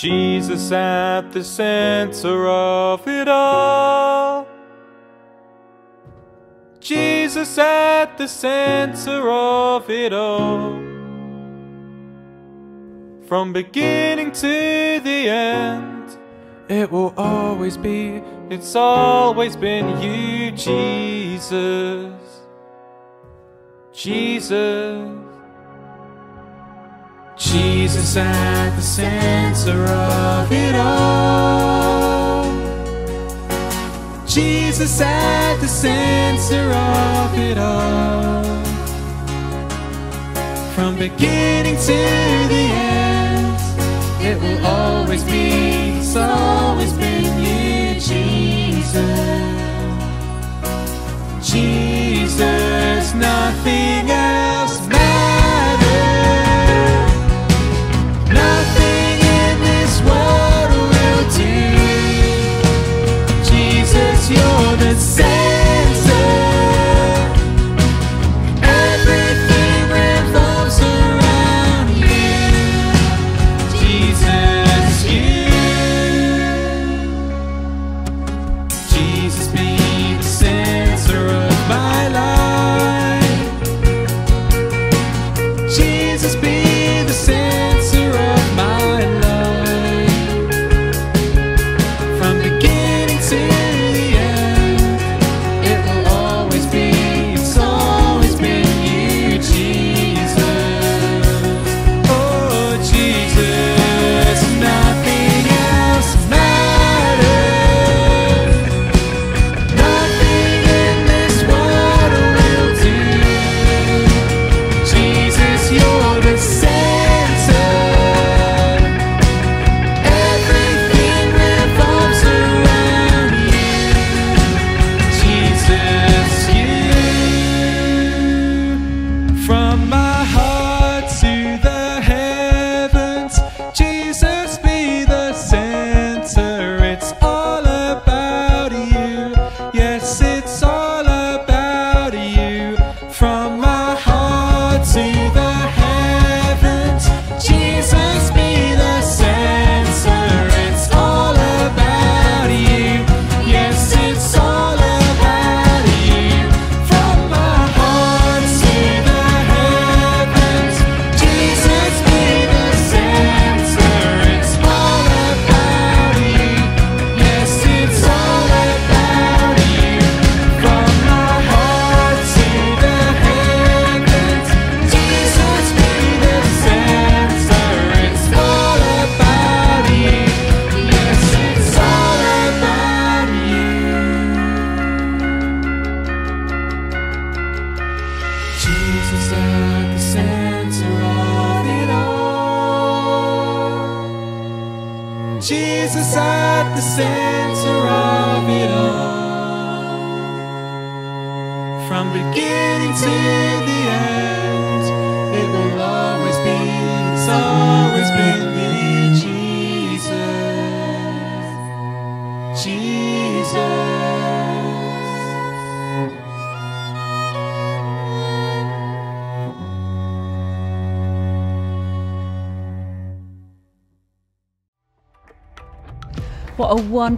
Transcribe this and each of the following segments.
Jesus at the center of it all. Jesus at the center of it all. From beginning to the end, it will always be, it's always been you, Jesus. Jesus. Jesus at the center of it all. Jesus at the center of it all. From beginning to the end, it will always be, it's always been you, Jesus. Jesus, nothing else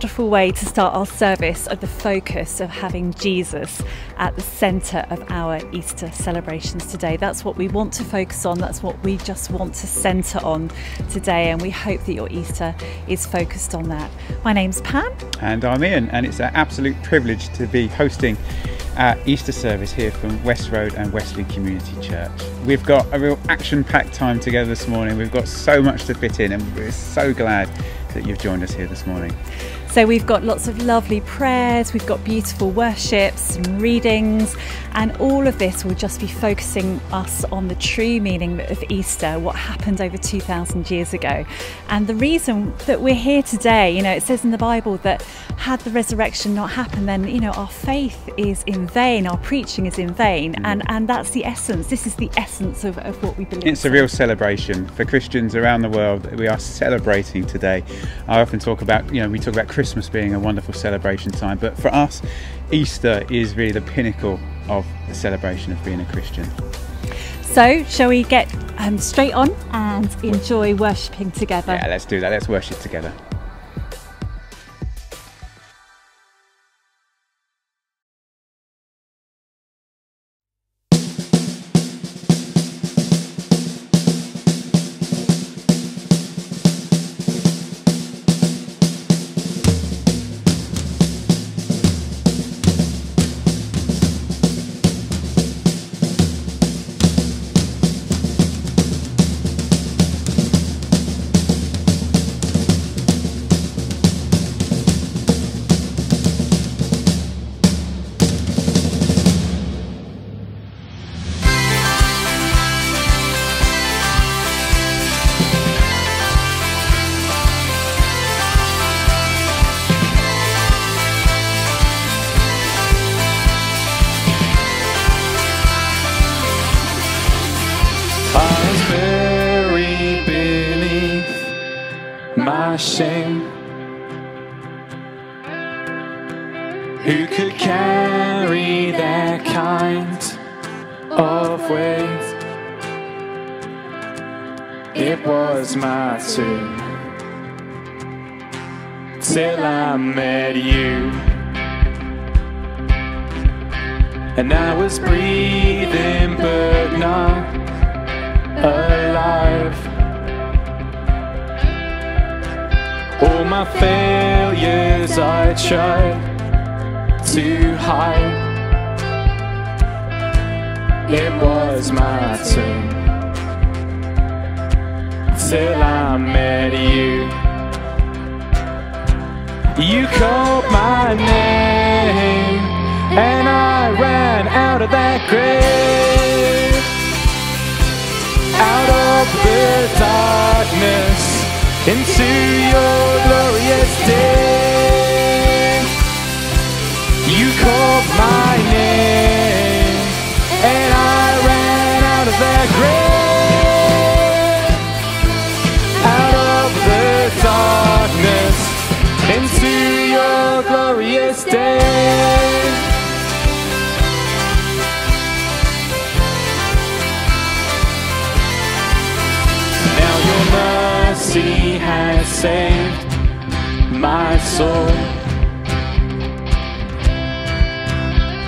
wonderful way to start our service of the focus of having Jesus at the centre of our Easter celebrations today. That's what we want to focus on, that's what we just want to centre on today, and we hope that your Easter is focused on that. My name's Pam. And I'm Ian, and it's an absolute privilege to be hosting our Easter service here from West Road and Westley Community Church. We've got a real action packed time together this morning. We've got so much to fit in, and we're so glad that you've joined us here this morning. So we've got lots of lovely prayers, we've got beautiful worships and readings, and all of this will just be focusing us on the true meaning of Easter, what happened over 2,000 years ago. And the reason that we're here today, you know, it says in the Bible that had the resurrection not happened, then, you know, our faith is in vain, our preaching is in vain, mm. and, and that's the essence. This is the essence of, of what we believe. It's a real celebration for Christians around the world. We are celebrating today. I often talk about, you know, we talk about Christmas being a wonderful celebration time, but for us, Easter is really the pinnacle of the celebration of being a Christian. So, shall we get um, straight on and enjoy worshipping together. Yeah, let's do that. Let's worship together. My failures I tried to hide. It was my turn till I met you. You called my name, and I ran out of that grave out of the darkness into your glorious day. You called my name, and I ran out of that grave, out of the darkness into your glorious day. Now your mercy has saved my soul.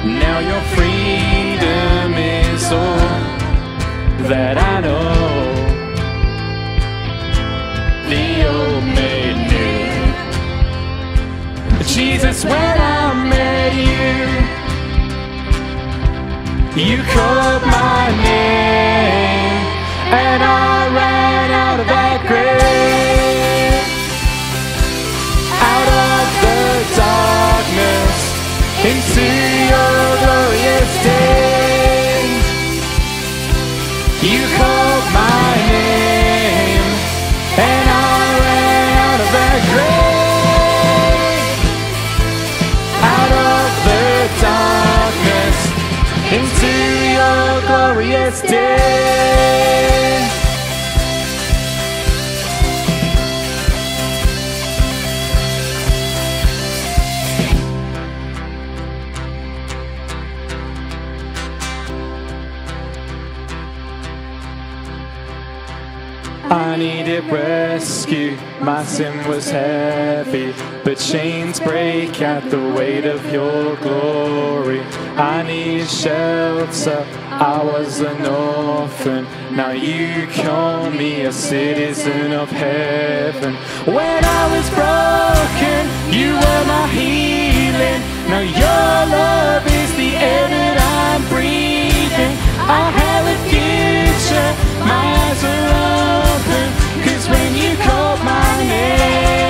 Now your freedom is all that I know. The old made new. Jesus, when I met you, you called my name, and I ran out of into your glorious day. You called my name, and I ran out of that grave, out of the darkness into your glorious day. Rescue, my sin was heavy, but chains break at the weight of your glory. I need shelter, I was an orphan, now you call me a citizen of heaven. When I was broken, you were my healing, now your love is the air that I'm breathing. I have a future, my eyes are open, you called my name.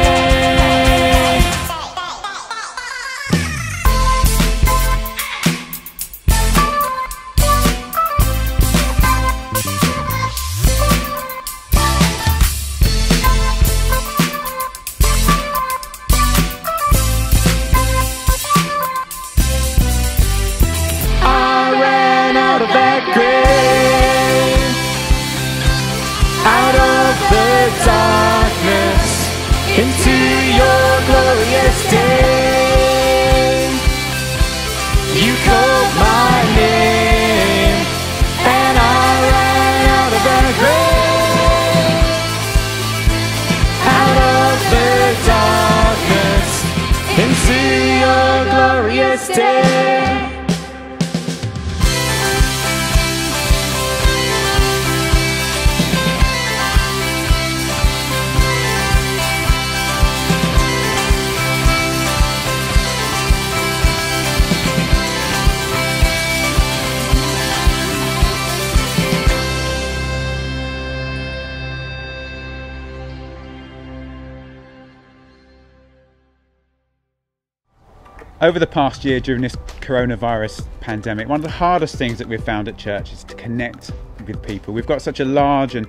Over the past year, during this coronavirus pandemic, one of the hardest things that we've found at church is to connect with people. We've got such a large and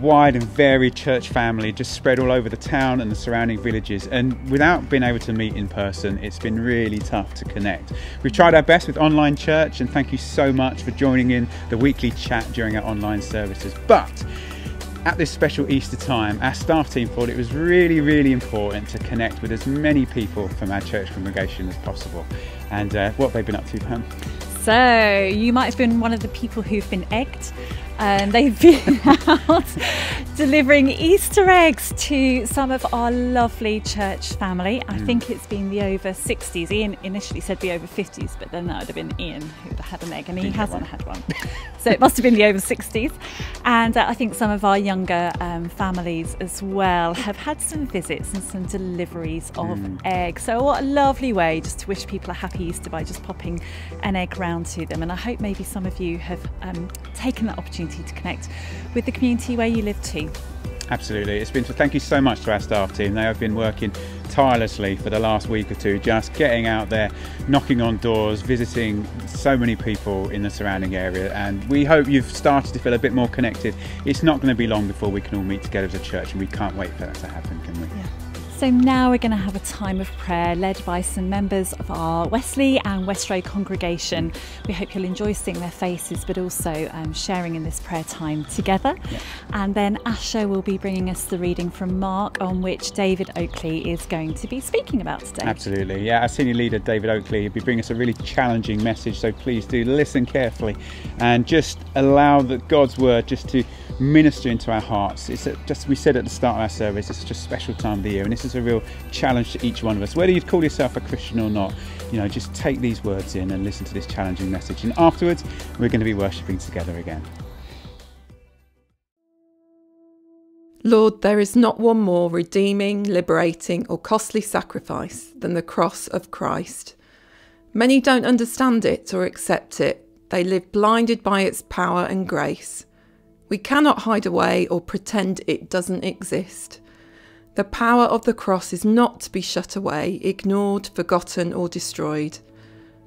wide and varied church family just spread all over the town and the surrounding villages, and without being able to meet in person, it's been really tough to connect. We've tried our best with online church, and thank you so much for joining in the weekly chat during our online services. But at this special Easter time, our staff team thought it was really, really important to connect with as many people from our church congregation as possible. And uh, what have they been up to, Pam? So, you might have been one of the people who've been egged and they've been out delivering Easter eggs to some of our lovely church family. I mm. think it's been the over 60s. Ian initially said the over 50s, but then that would have been Ian who had an egg, and he hasn't had one. so it must have been the over 60s. And uh, I think some of our younger um, families as well have had some visits and some deliveries of mm. eggs. So, what a lovely way just to wish people a happy Easter by just popping an egg round to them. And I hope maybe some of you have um, taken that opportunity opportunity to connect with the community where you live too. Absolutely. It's been thank you so much to our staff team. They have been working tirelessly for the last week or two, just getting out there, knocking on doors, visiting so many people in the surrounding area. And we hope you've started to feel a bit more connected. It's not going to be long before we can all meet together as a church, and we can't wait for that to happen, can we? So now we're going to have a time of prayer led by some members of our Westley and West Road congregation. We hope you'll enjoy seeing their faces, but also um, sharing in this prayer time together. Yeah. And then Asher will be bringing us the reading from Mark, on which David Oakley is going to be speaking about today. Absolutely, yeah. Our senior leader, David Oakley, will be bringing us a really challenging message. So please do listen carefully and just allow the God's word just to minister into our hearts. It's a, just we said at the start of our service, it's such a special time of the year, and this is a real challenge to each one of us. Whether you'd call yourself a Christian or not, you know, just take these words in and listen to this challenging message. And afterwards, we're going to be worshipping together again. Lord, there is not one more redeeming, liberating, or costly sacrifice than the cross of Christ. Many don't understand it or accept it. They live blinded by its power and grace. We cannot hide away or pretend it doesn't exist. The power of the cross is not to be shut away, ignored, forgotten, or destroyed.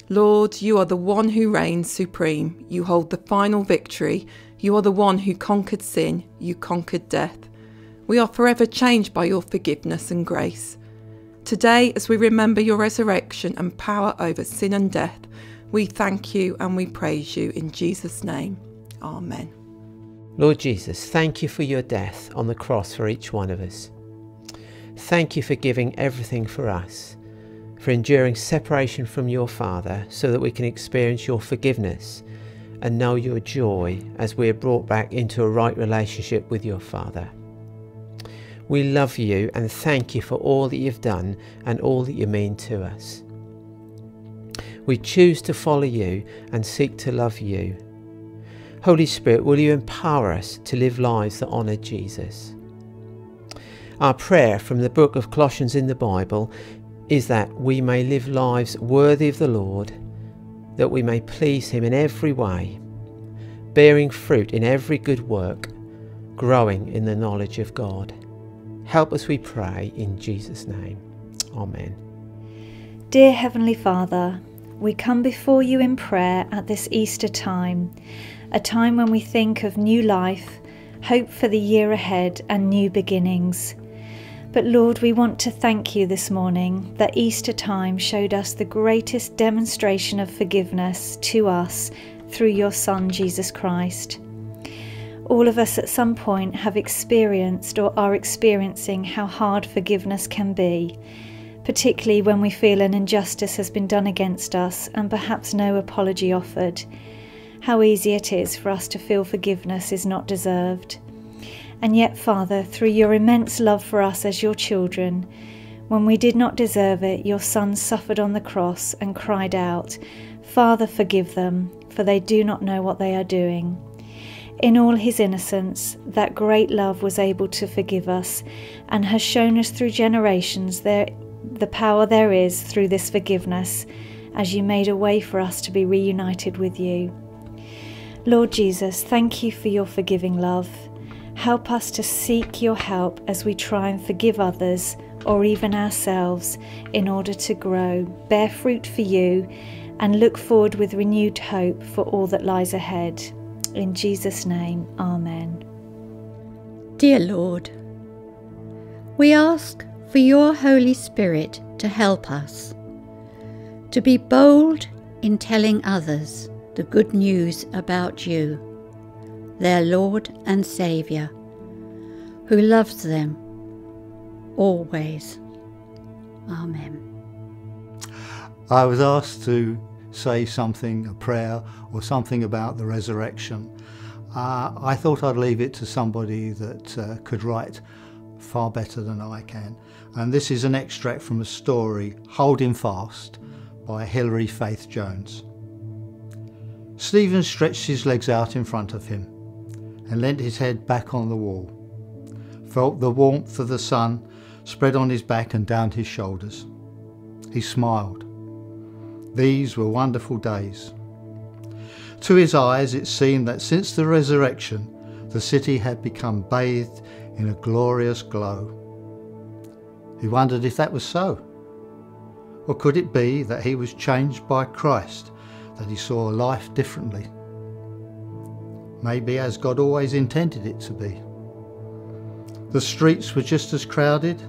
Lord, you are the one who reigns supreme. You hold the final victory. You are the one who conquered sin. You conquered death. We are forever changed by your forgiveness and grace. Today, as we remember your resurrection and power over sin and death, we thank you and we praise you in Jesus' name. Amen. Lord Jesus, thank you for your death on the cross for each one of us. Thank you for giving everything for us, for enduring separation from your Father so that we can experience your forgiveness and know your joy as we are brought back into a right relationship with your Father. We love you and thank you for all that you've done and all that you mean to us. We choose to follow you and seek to love you Holy Spirit, will you empower us to live lives that honour Jesus? Our prayer from the book of Colossians in the Bible is that we may live lives worthy of the Lord, that we may please Him in every way, bearing fruit in every good work, growing in the knowledge of God. Help us, we pray, in Jesus' name. Amen. Dear Heavenly Father, we come before you in prayer at this Easter time a time when we think of new life, hope for the year ahead, and new beginnings. But Lord, we want to thank you this morning that Easter time showed us the greatest demonstration of forgiveness to us through your Son, Jesus Christ. All of us at some point have experienced or are experiencing how hard forgiveness can be, particularly when we feel an injustice has been done against us and perhaps no apology offered how easy it is for us to feel forgiveness is not deserved. And yet, Father, through your immense love for us as your children, When we did not deserve it, your Son suffered on the cross and cried out, Father, forgive them, for they do not know what they are doing. In all his innocence, that great love was able to forgive us and has shown us through generations there, the power there is through this forgiveness, as you made a way for us to be reunited with you. Lord Jesus, thank you for your forgiving love. Help us to seek your help as we try and forgive others or even ourselves in order to grow, bear fruit for you, and look forward with renewed hope for all that lies ahead. In Jesus' name, Amen. Dear Lord, we ask for your Holy Spirit to help us to be bold in telling others the good news about you, their Lord and Saviour, who loves them always. Amen. I was asked to say something, a prayer, or something about the resurrection. Uh, I thought I'd leave it to somebody that uh, could write far better than I can. And this is an extract from a story, Holding Fast, by Hilary Faith Jones. Stephen stretched his legs out in front of him and leant his head back on the wall, felt the warmth of the sun spread on his back and down his shoulders. He smiled. These were wonderful days. To his eyes, it seemed that since the resurrection, the city had become bathed in a glorious glow. He wondered if that was so. Or could it be that he was changed by Christ, that he saw life differently? Maybe as God always intended it to be. The streets were just as crowded,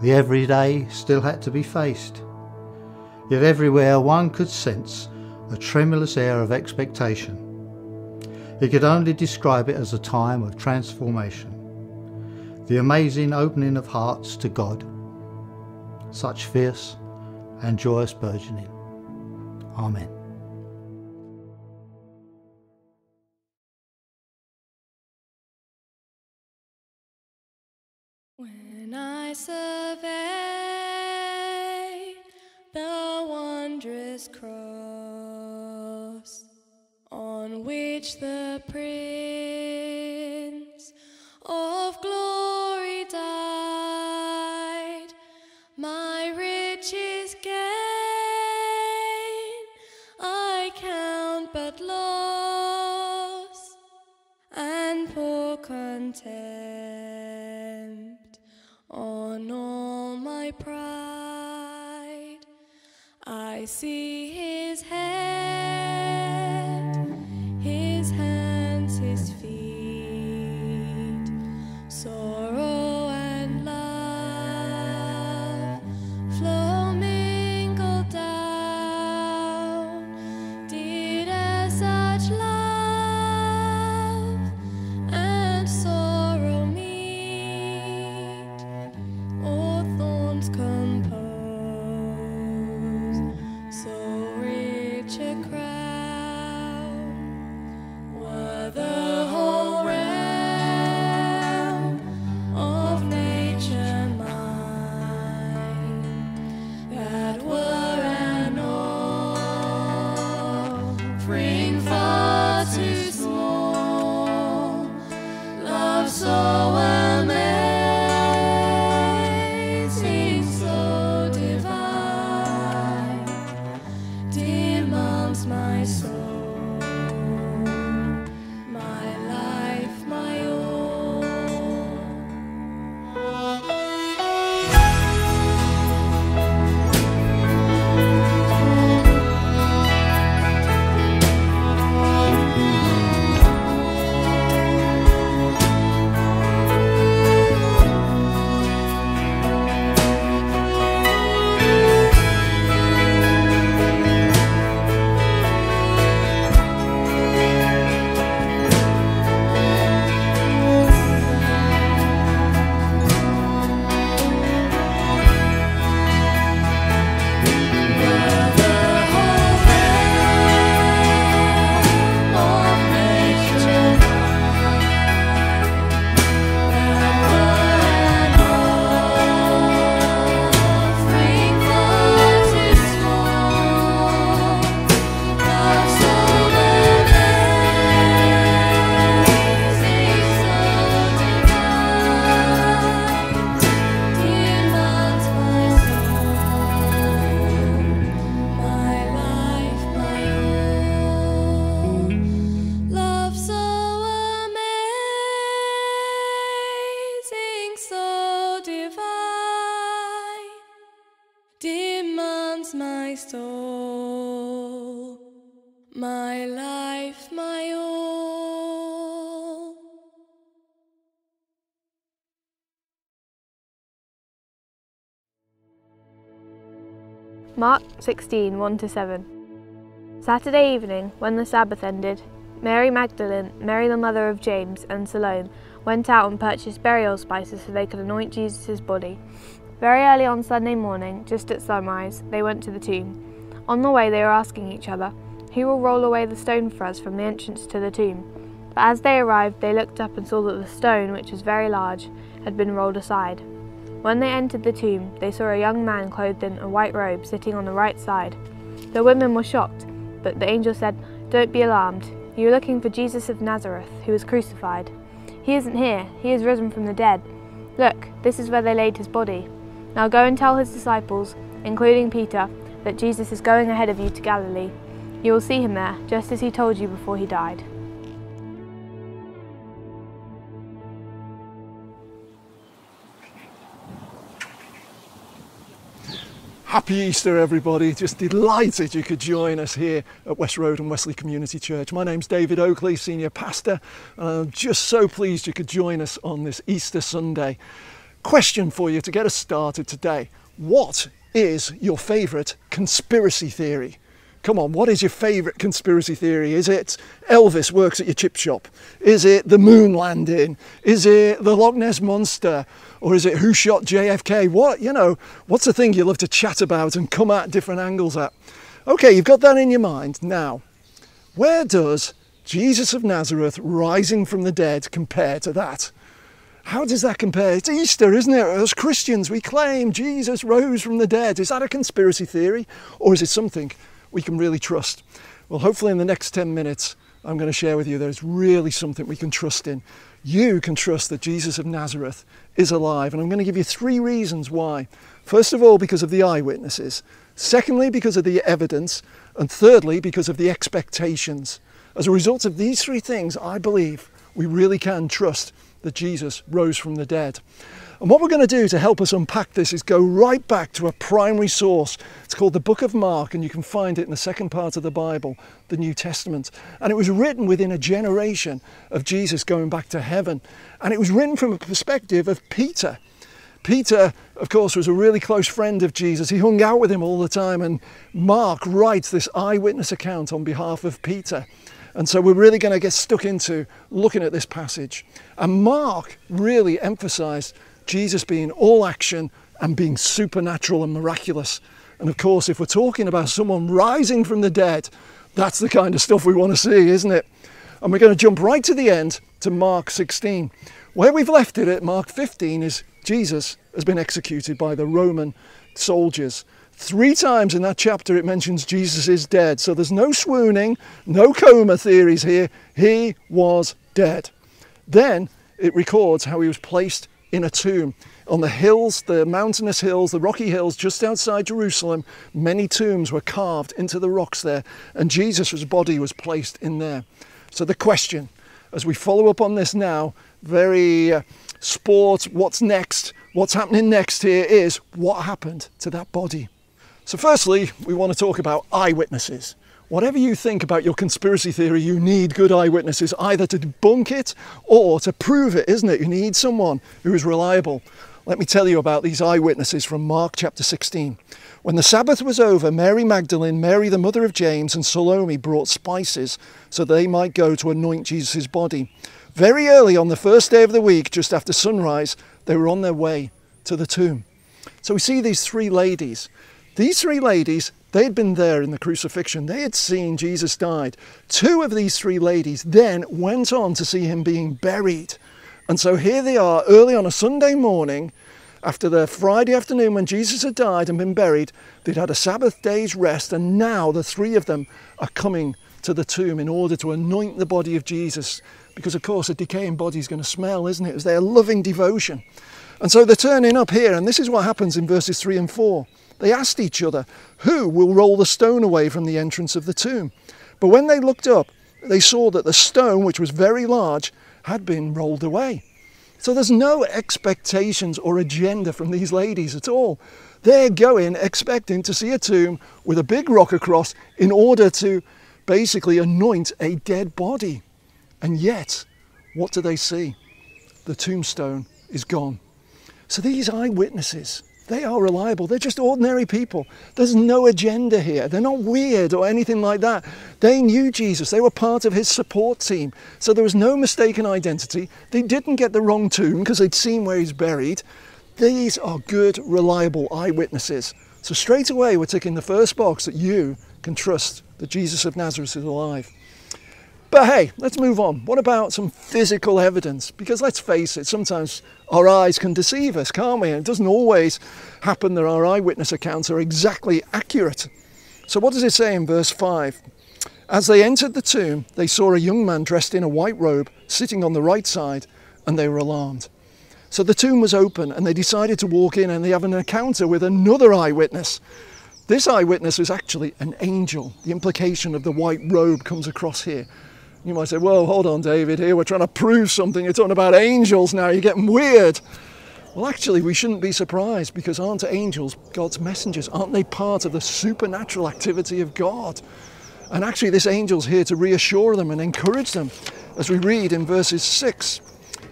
the everyday still had to be faced. Yet everywhere one could sense a tremulous air of expectation. He could only describe it as a time of transformation, the amazing opening of hearts to God, such fierce and joyous burgeoning. Amen. Survey the wondrous cross on which the Prince of Glory died, my riches gain I count but loss and pour contempt my pride. I see his head, Mark 16 1 7. Saturday evening, when the Sabbath ended, Mary Magdalene, Mary the mother of James, and Salome went out and purchased burial spices so they could anoint Jesus' body. Very early on Sunday morning, just at sunrise, they went to the tomb. On the way, they were asking each other, Who will roll away the stone for us from the entrance to the tomb? But as they arrived, they looked up and saw that the stone, which was very large, had been rolled aside. When they entered the tomb, they saw a young man clothed in a white robe sitting on the right side. The women were shocked, but the angel said, Don't be alarmed. You are looking for Jesus of Nazareth, who was crucified. He isn't here, he is risen from the dead. Look, this is where they laid his body. Now go and tell his disciples, including Peter, that Jesus is going ahead of you to Galilee. You will see him there, just as he told you before he died. Happy Easter, everybody. Just delighted you could join us here at West Road and Westley Community Church. My name's David Oakley, Senior Pastor, and I'm just so pleased you could join us on this Easter Sunday. Question for you to get us started today What is your favourite conspiracy theory? Come on, what is your favourite conspiracy theory? Is it Elvis works at your chip shop? Is it the moon landing? Is it the Loch Ness Monster? Or is it who shot JFK? What, you know, what's the thing you love to chat about and come at different angles at? Okay, you've got that in your mind. Now, where does Jesus of Nazareth rising from the dead compare to that? How does that compare? It's Easter, isn't it? As Christians, we claim Jesus rose from the dead. Is that a conspiracy theory or is it something we can really trust? Well, hopefully, in the next 10 minutes, I'm going to share with you that there's really something we can trust in. You can trust that Jesus of Nazareth is alive, and I'm going to give you three reasons why. First of all, because of the eyewitnesses. Secondly, because of the evidence. And thirdly, because of the expectations. As a result of these three things, I believe we really can trust that Jesus rose from the dead. And what we're going to do to help us unpack this is go right back to a primary source. It's called the Book of Mark, and you can find it in the second part of the Bible, the New Testament. And it was written within a generation of Jesus going back to heaven. And it was written from a perspective of Peter. Peter, of course, was a really close friend of Jesus. He hung out with him all the time. And Mark writes this eyewitness account on behalf of Peter. And so we're really going to get stuck into looking at this passage. And Mark really emphasized Jesus being all action and being supernatural and miraculous. And of course, if we're talking about someone rising from the dead, that's the kind of stuff we want to see, isn't it? And we're going to jump right to the end to Mark 16. Where we've left it at Mark 15 is Jesus has been executed by the Roman soldiers. Three times in that chapter it mentions Jesus is dead. So there's no swooning, no coma theories here. He was dead. Then it records how he was placed in a tomb. On the hills, the mountainous hills, the rocky hills just outside Jerusalem, many tombs were carved into the rocks there, and Jesus' body was placed in there. So the question, as we follow up on this now, very uh, sport, what's next, what's happening next here is what happened to that body. So, firstly, we want to talk about eyewitnesses. Whatever you think about your conspiracy theory, you need good eyewitnesses either to debunk it or to prove it, isn't it? You need someone who is reliable. Let me tell you about these eyewitnesses from Mark chapter 16. When the Sabbath was over, Mary Magdalene, Mary the mother of James, and Salome brought spices so they might go to anoint Jesus' body. Very early on the first day of the week, just after sunrise, they were on their way to the tomb. So we see these three ladies. These three ladies, they'd been there in the crucifixion. They had seen Jesus died. Two of these three ladies then went on to see him being buried. And so here they are early on a Sunday morning after the Friday afternoon when Jesus had died and been buried. They'd had a Sabbath day's rest, and now the three of them are coming to the tomb in order to anoint the body of Jesus. Because, of course, a decaying body is going to smell, isn't it? It's their loving devotion. And so they're turning up here, and this is what happens in verses 3 and 4. They asked each other, Who will roll the stone away from the entrance of the tomb? But when they looked up, they saw that the stone, which was very large, had been rolled away. So there's no expectations or agenda from these ladies at all. They're going expecting to see a tomb with a big rock across in order to basically anoint a dead body. And yet, what do they see? The tombstone is gone. So these eyewitnesses, they are reliable. They're just ordinary people. There's no agenda here. They're not weird or anything like that. They knew Jesus. They were part of his support team. So there was no mistaken identity. They didn't get the wrong tomb because they'd seen where he's buried. These are good, reliable eyewitnesses. So straight away, we're ticking the first box that you can trust that Jesus of Nazareth is alive. But hey, let's move on. What about some physical evidence? Because let's face it, sometimes our eyes can deceive us, can't we? And it doesn't always happen that our eyewitness accounts are exactly accurate. So, what does it say in verse 5? As they entered the tomb, they saw a young man dressed in a white robe sitting on the right side, and they were alarmed. So the tomb was open, and they decided to walk in and they have an encounter with another eyewitness. This eyewitness was actually an angel. The implication of the white robe comes across here. You might say, Whoa, hold on, David, here we're trying to prove something. You're talking about angels now, you're getting weird. Well, actually, we shouldn't be surprised because aren't angels God's messengers? Aren't they part of the supernatural activity of God? And actually, this angel's here to reassure them and encourage them, as we read in verses 6.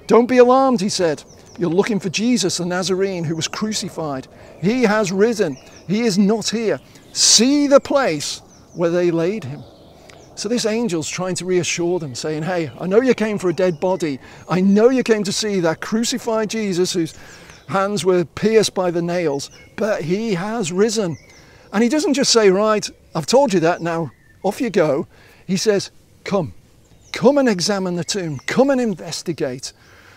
Don't be alarmed, he said. You're looking for Jesus, the Nazarene, who was crucified. He has risen. He is not here. See the place where they laid him. So this angel's trying to reassure them, saying, Hey, I know you came for a dead body. I know you came to see that crucified Jesus whose hands were pierced by the nails, but he has risen. And he doesn't just say, Right, I've told you that, now off you go. He says, Come, come and examine the tomb, come and investigate.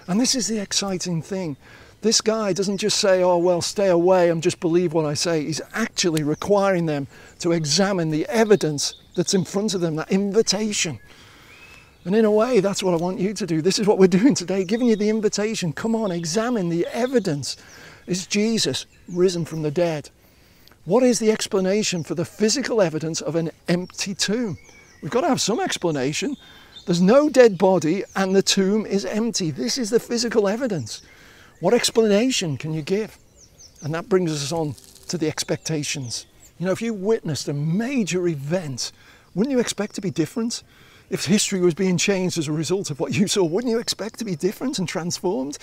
And this is the exciting thing. This guy doesn't just say, oh, well, stay away and just believe what I say. He's actually requiring them to examine the evidence that's in front of them, that invitation. And in a way, that's what I want you to do. This is what we're doing today, giving you the invitation. Come on, examine the evidence. Is Jesus risen from the dead? What is the explanation for the physical evidence of an empty tomb? We've got to have some explanation. There's no dead body and the tomb is empty. This is the physical evidence. What explanation can you give? And that brings us on to the expectations. You know, if you witnessed a major event, wouldn't you expect to be different? If history was being changed as a result of what you saw, wouldn't you expect to be different and transformed?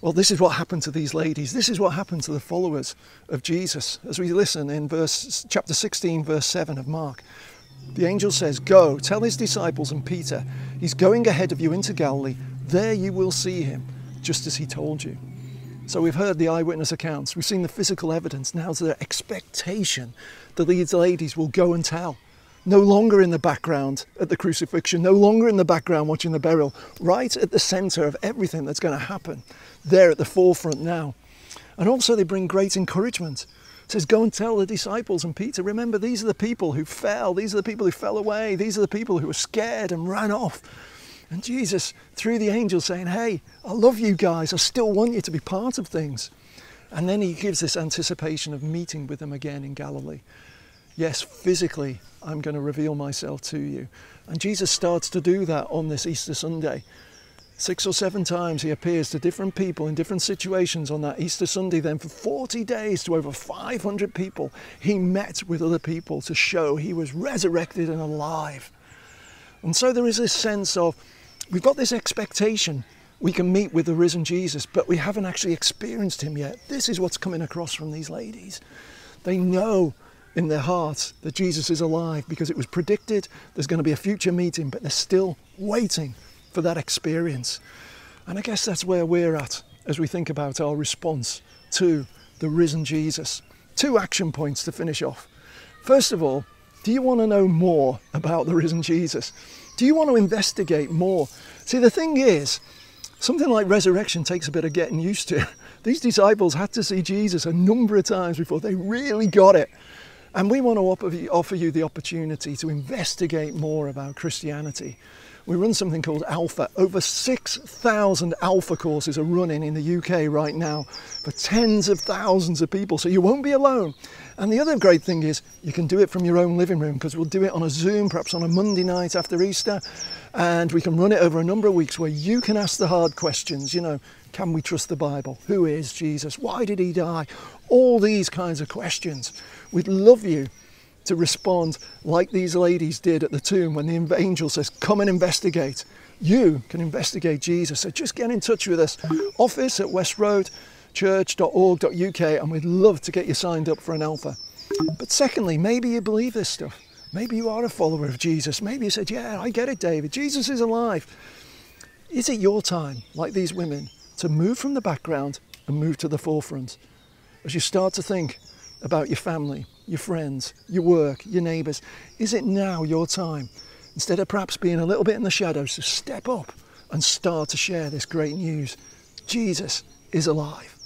Well, this is what happened to these ladies. This is what happened to the followers of Jesus. As we listen in verse chapter 16, verse 7 of Mark. The angel says, Go, tell his disciples and Peter, he's going ahead of you into Galilee. There you will see him, just as he told you. So we've heard the eyewitness accounts, we've seen the physical evidence. Now is the expectation that these ladies will go and tell. No longer in the background at the crucifixion, no longer in the background watching the burial, right at the centre of everything that's going to happen, there at the forefront now. And also they bring great encouragement. It says, Go and tell the disciples and Peter, remember, these are the people who fell, these are the people who fell away, these are the people who were scared and ran off. And Jesus, through the angel, saying, Hey, I love you guys. I still want you to be part of things. And then he gives this anticipation of meeting with them again in Galilee. Yes, physically, I'm going to reveal myself to you. And Jesus starts to do that on this Easter Sunday. Six or seven times he appears to different people in different situations on that Easter Sunday. Then, for 40 days to over 500 people, he met with other people to show he was resurrected and alive. And so there is this sense of we've got this expectation we can meet with the risen Jesus, but we haven't actually experienced him yet. This is what's coming across from these ladies. They know in their hearts that Jesus is alive because it was predicted there's going to be a future meeting, but they're still waiting for that experience. And I guess that's where we're at as we think about our response to the risen Jesus. Two action points to finish off. First of all, do you want to know more about the risen Jesus? Do you want to investigate more? See, the thing is, something like resurrection takes a bit of getting used to. These disciples had to see Jesus a number of times before they really got it. And we want to offer you the opportunity to investigate more about Christianity we run something called Alpha. Over 6,000 Alpha courses are running in the UK right now for tens of thousands of people, so you won't be alone. And the other great thing is you can do it from your own living room because we'll do it on a Zoom, perhaps on a Monday night after Easter, and we can run it over a number of weeks where you can ask the hard questions. You know, can we trust the Bible? Who is Jesus? Why did he die? All these kinds of questions. We'd love you to respond like these ladies did at the tomb when the angel says, Come and investigate. You can investigate Jesus. So just get in touch with us. Office at westroadchurch.org.uk, and we'd love to get you signed up for an alpha. But secondly, maybe you believe this stuff. Maybe you are a follower of Jesus. Maybe you said, Yeah, I get it, David. Jesus is alive. Is it your time, like these women, to move from the background and move to the forefront? As you start to think about your family, your friends, your work, your neighbours, is it now your time, instead of perhaps being a little bit in the shadows, to step up and start to share this great news? Jesus is alive.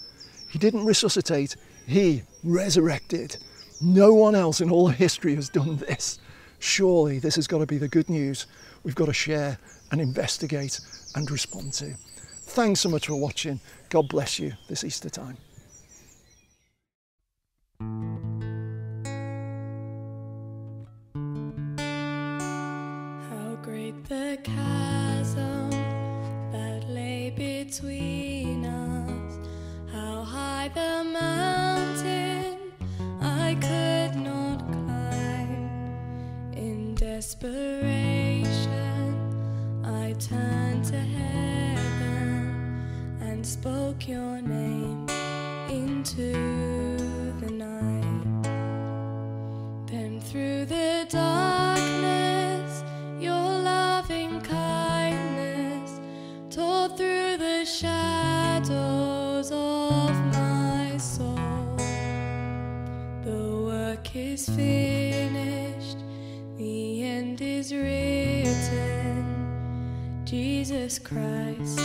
He didn't resuscitate, He resurrected. No one else in all history has done this. Surely this has got to be the good news we've got to share and investigate and respond to. Thanks so much for watching. God bless you this Easter time. The chasm that lay between us, how high the mountain I could not climb. In desperation, I turned to heaven and spoke your is finished, the end is written. Jesus Christ,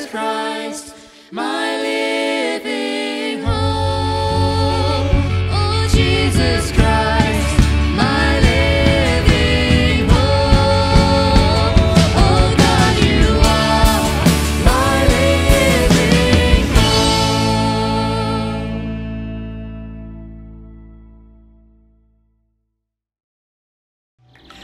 Jesus Christ, my living hope. Oh, Jesus Christ, my living hope. Oh, God, you are my living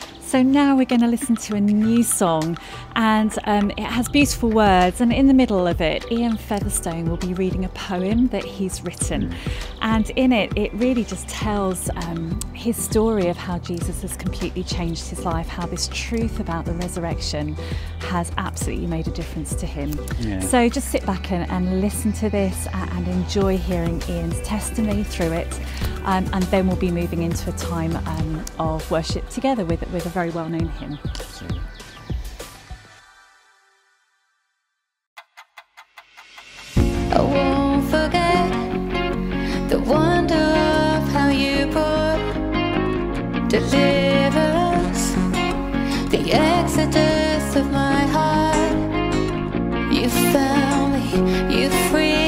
hope. So now we're going to listen to a new song, and um, it has beautiful words. And in the middle of it, Ian Featherstone will be reading a poem that he's written. And in it, it really just tells um, his story of how Jesus has completely changed his life, how this truth about the resurrection has absolutely made a difference to him. Yeah. So just sit back and, and listen to this and enjoy hearing Ian's testimony through it. Um, and then we'll be moving into a time um, of worship together with, with a very well known hymn. I won't forget the wonder of how you brought deliverance, the exodus of my heart. You found me, you freed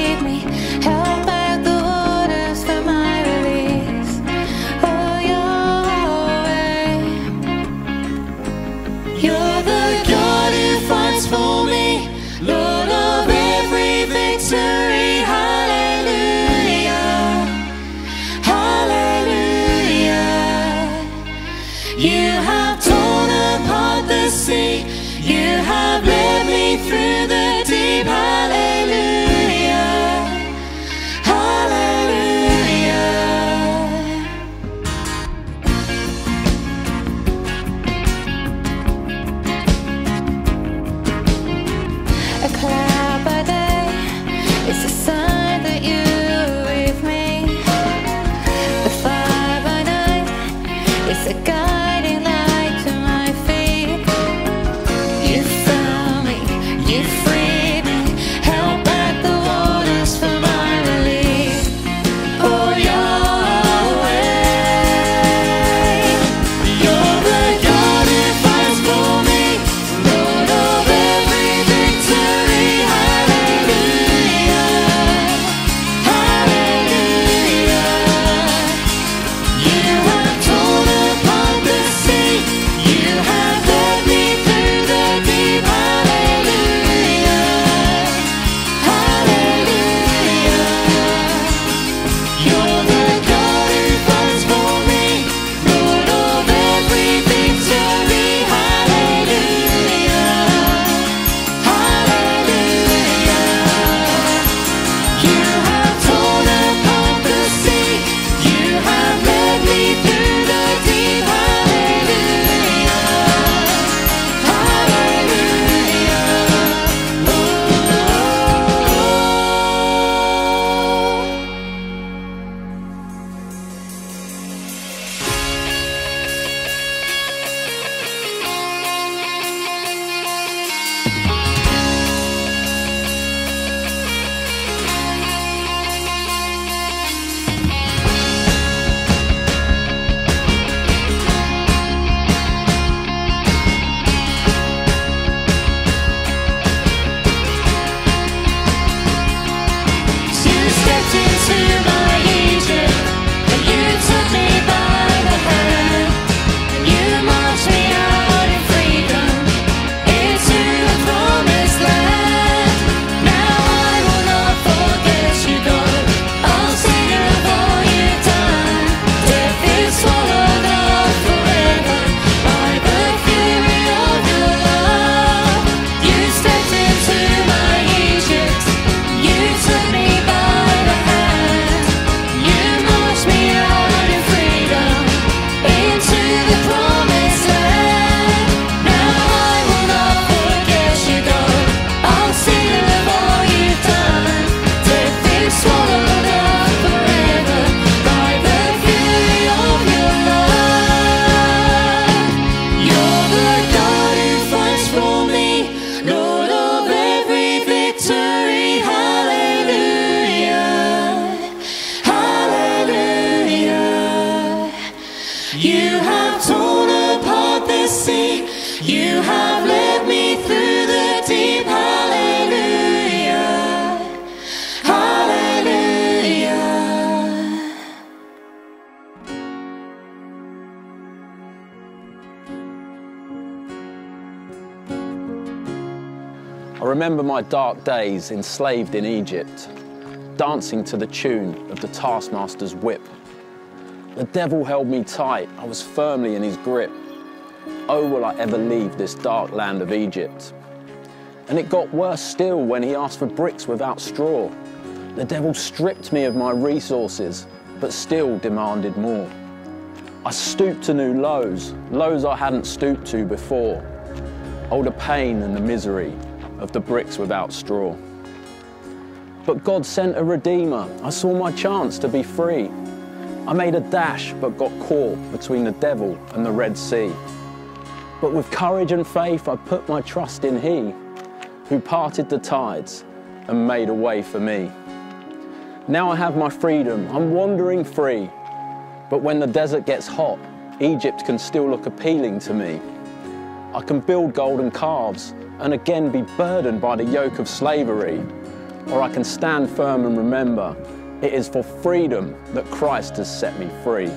my dark days enslaved in Egypt, dancing to the tune of the taskmaster's whip. The devil held me tight, I was firmly in his grip. Oh, will I ever leave this dark land of Egypt? And it got worse still when he asked for bricks without straw. The devil stripped me of my resources, but still demanded more. I stooped to new lows, lows I hadn't stooped to before. Oh, the pain and the misery of the bricks without straw. But God sent a redeemer. I saw my chance to be free. I made a dash, but got caught between the devil and the Red Sea. But with courage and faith, I put my trust in He who parted the tides and made a way for me. Now I have my freedom, I'm wandering free. But when the desert gets hot, Egypt can still look appealing to me. I can build golden calves and again be burdened by the yoke of slavery. Or I can stand firm and remember it is for freedom that Christ has set me free.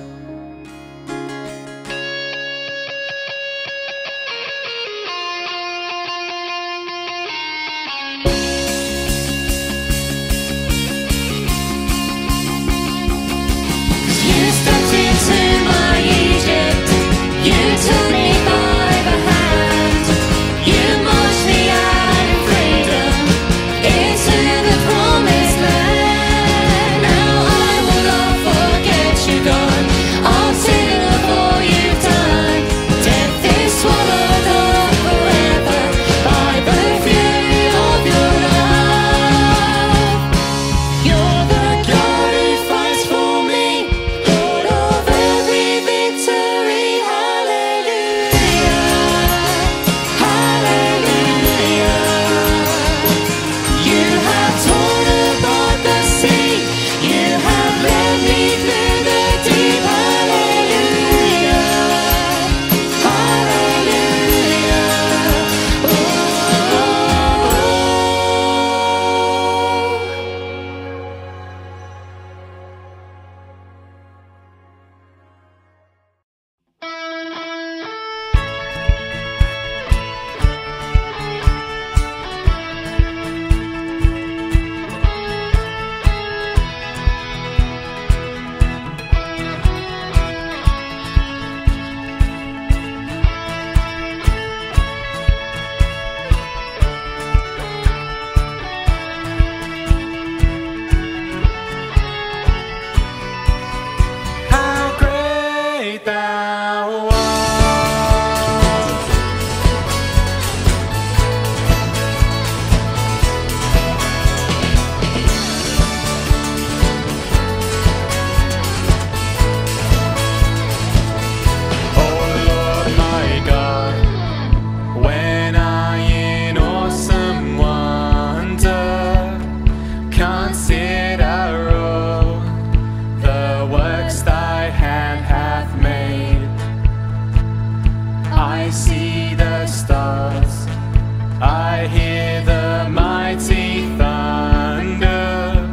I hear the mighty thunder,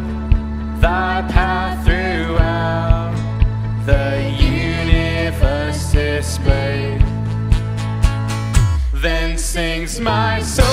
thy path throughout the universe displayed. Then sings my soul,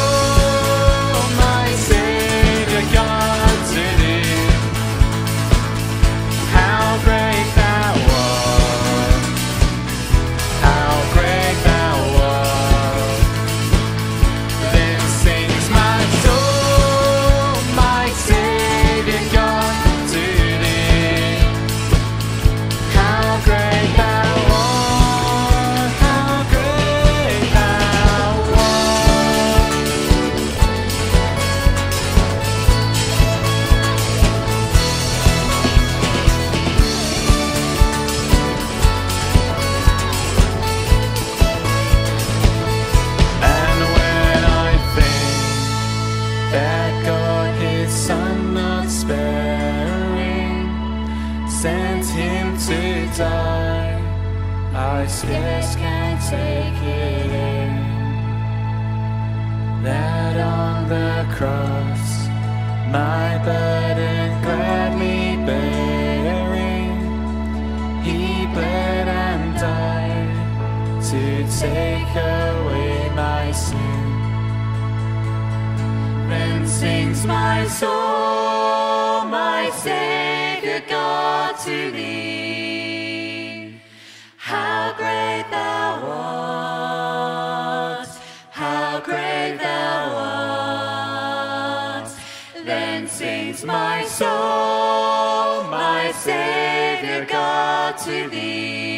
thee.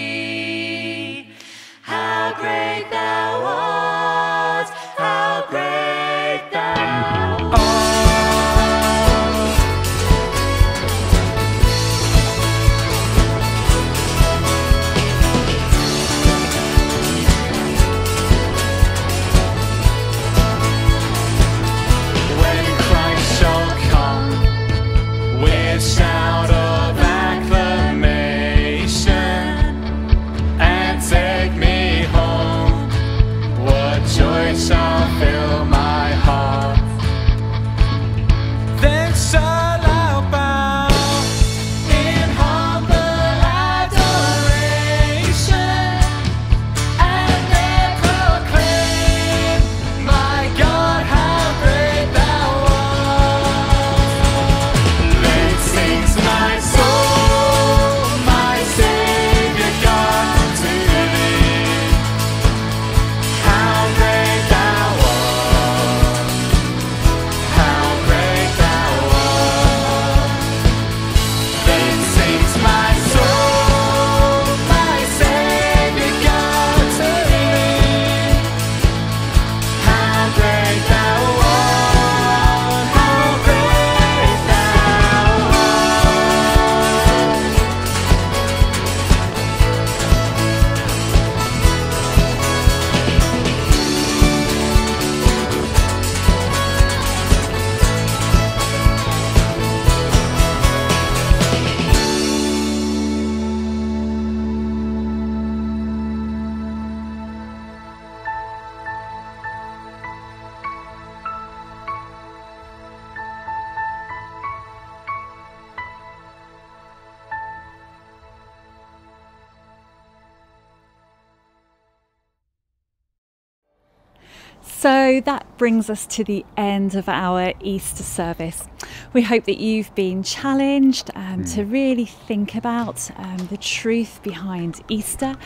Brings us to the end of our Easter service. We hope that you've been challenged um, to really think about um, the truth behind Easter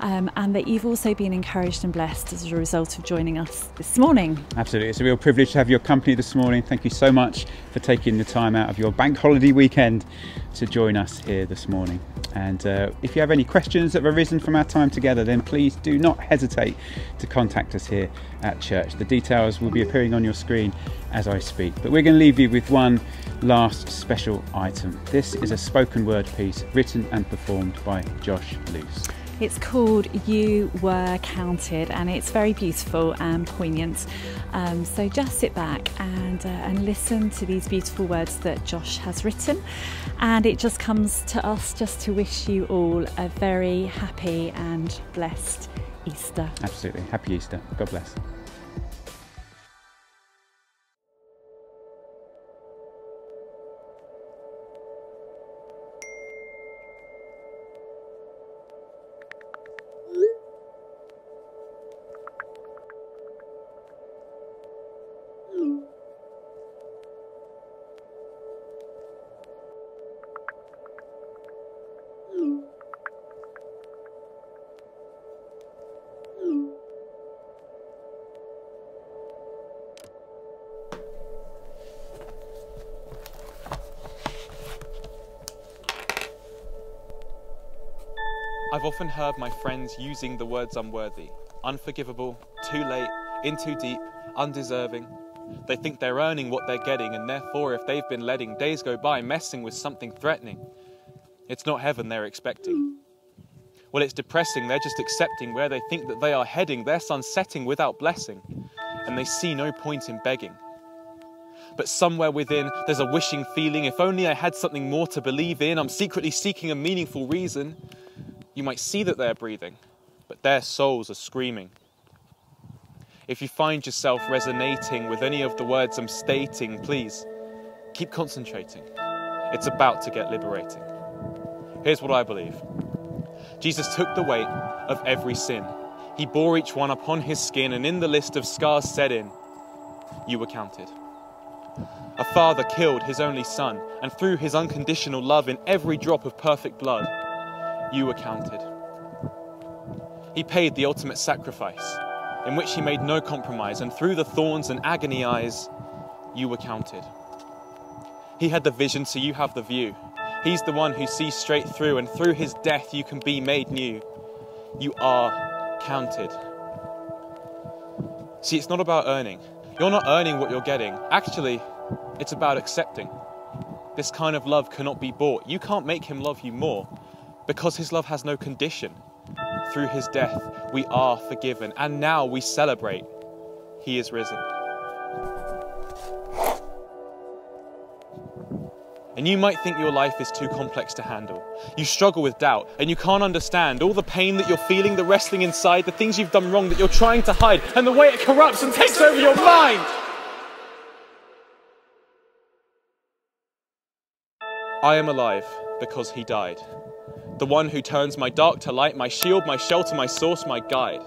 um, and that you've also been encouraged and blessed as a result of joining us this morning. Absolutely. It's a real privilege to have your company this morning. Thank you so much for taking the time out of your bank holiday weekend to join us here this morning. And uh, if you have any questions that have arisen from our time together, then please do not hesitate to contact us here at church. The details will be appearing on your screen as I speak. But we're going to leave you with one last special item. This is a spoken word piece written and performed by Josh Luce. It's called You Were Counted and it's very beautiful and poignant. Um, so just sit back and, uh, and listen to these beautiful words that Josh has written. And it just comes to us just to wish you all a very happy and blessed Easter. Absolutely. Happy Easter. God bless. Often heard my friends using the words unworthy, unforgivable, too late, in too deep, undeserving. They think they're earning what they're getting, and therefore, if they've been letting days go by messing with something threatening, it's not heaven they're expecting. Well, it's depressing, they're just accepting where they think that they are heading, their sun setting without blessing, and they see no point in begging. But somewhere within, there's a wishing feeling if only I had something more to believe in, I'm secretly seeking a meaningful reason. You might see that they're breathing, but their souls are screaming. If you find yourself resonating with any of the words I'm stating, please keep concentrating. It's about to get liberating. Here's what I believe Jesus took the weight of every sin. He bore each one upon his skin, and in the list of scars set in, you were counted. A father killed his only son and threw his unconditional love in every drop of perfect blood. You were counted. He paid the ultimate sacrifice, in which he made no compromise, and through the thorns and agony eyes, you were counted. He had the vision, so you have the view. He's the one who sees straight through, and through his death, you can be made new. You are counted. See, it's not about earning. You're not earning what you're getting. Actually, it's about accepting. This kind of love cannot be bought. You can't make him love you more because his love has no condition. Through his death, we are forgiven, and now we celebrate. He is risen. And you might think your life is too complex to handle. You struggle with doubt and you can't understand all the pain that you're feeling, the wrestling inside, the things you've done wrong that you're trying to hide, and the way it corrupts and takes over your mind. I am alive because he died. The one who turns my dark to light, my shield, my shelter, my source, my guide.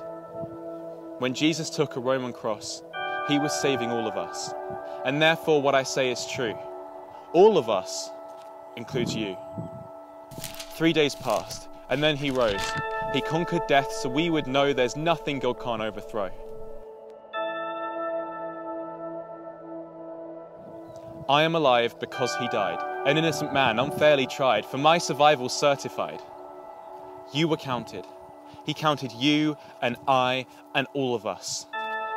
When Jesus took a Roman cross, he was saving all of us. And therefore, what I say is true. All of us includes you. Three days passed, and then he rose. He conquered death so we would know there's nothing God can't overthrow. I am alive because he died, an innocent man, unfairly tried, for my survival certified. You were counted. He counted you and I and all of us.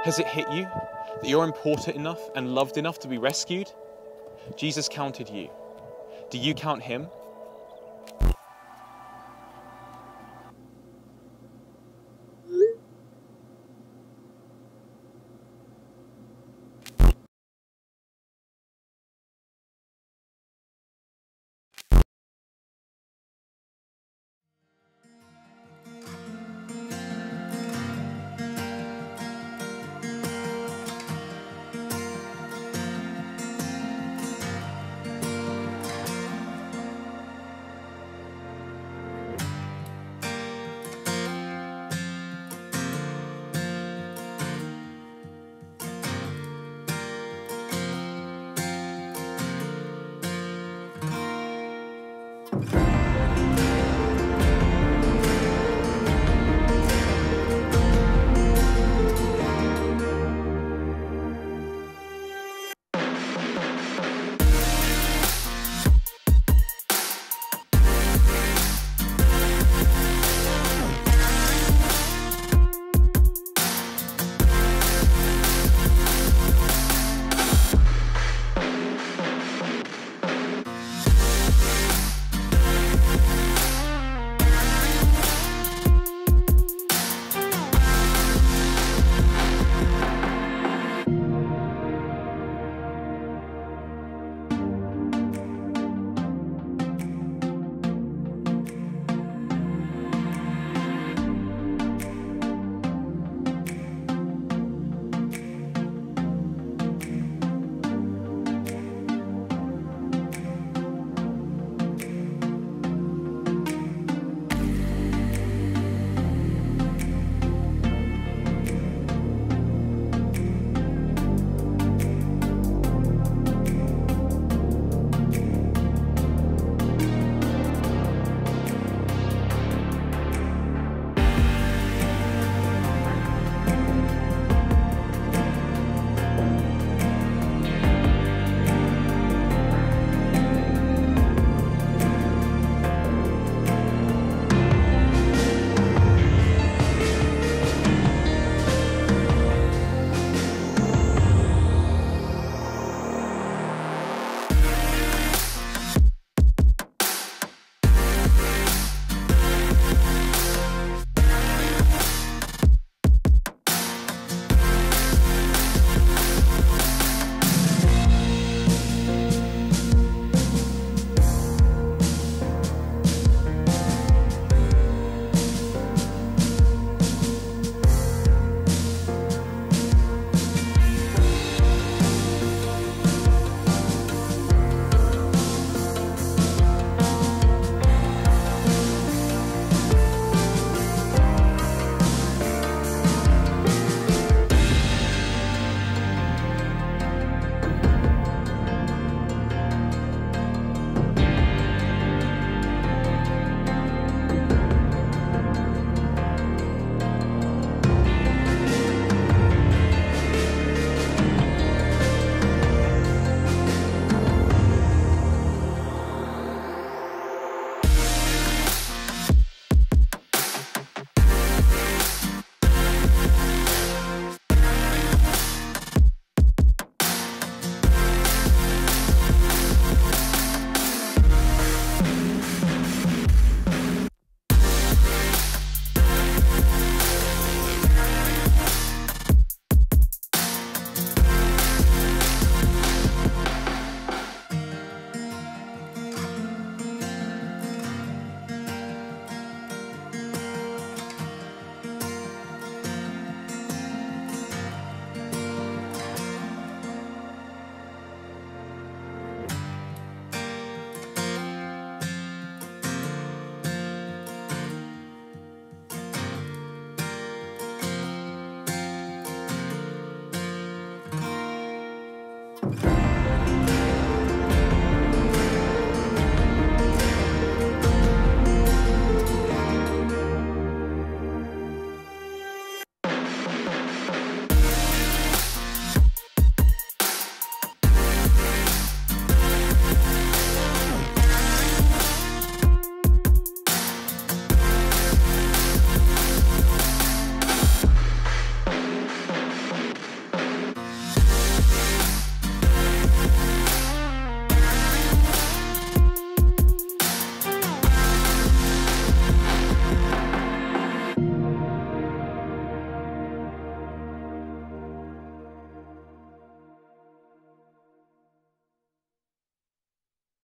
Has it hit you that you're important enough and loved enough to be rescued? Jesus counted you. Do you count him?